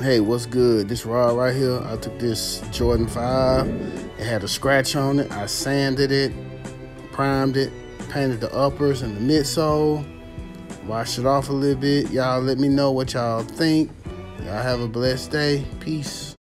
Hey, what's good? This Rod right here, I took this Jordan 5. It had a scratch on it. I sanded it, primed it, painted the uppers and the midsole, washed it off a little bit. Y'all let me know what y'all think. Y'all have a blessed day. Peace.